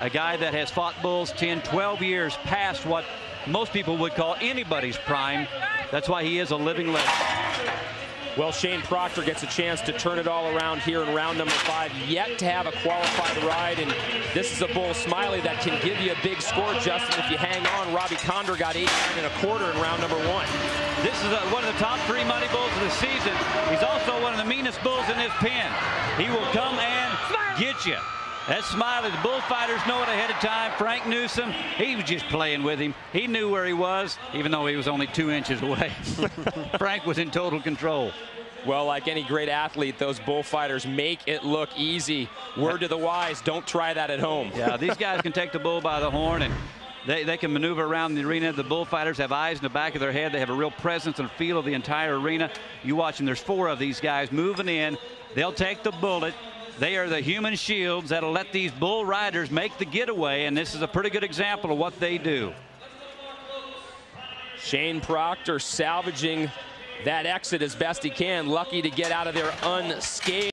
A guy that has fought bulls 10, 12 years past what most people would call anybody's prime. That's why he is a living legend. Well, Shane Proctor gets a chance to turn it all around here in round number five. Yet to have a qualified ride, and this is a bull Smiley that can give you a big score, Justin, if you hang on. Robbie Condor got 89 and a quarter in round number one. This is a, one of the top three money bulls of the season. He's also one of the meanest bulls in this pen. He will come and get you. That's Smiley. The bullfighters know it ahead of time. Frank Newsom, he was just playing with him. He knew where he was, even though he was only two inches away. Frank was in total control. Well, like any great athlete, those bullfighters make it look easy. Word to the wise, don't try that at home. Yeah, these guys can take the bull by the horn and they, they can maneuver around the arena. The bullfighters have eyes in the back of their head. They have a real presence and feel of the entire arena. You watch them, there's four of these guys moving in. They'll take the bullet. They are the human shields that'll let these bull riders make the getaway, and this is a pretty good example of what they do. Shane Proctor salvaging that exit as best he can. Lucky to get out of there unscathed.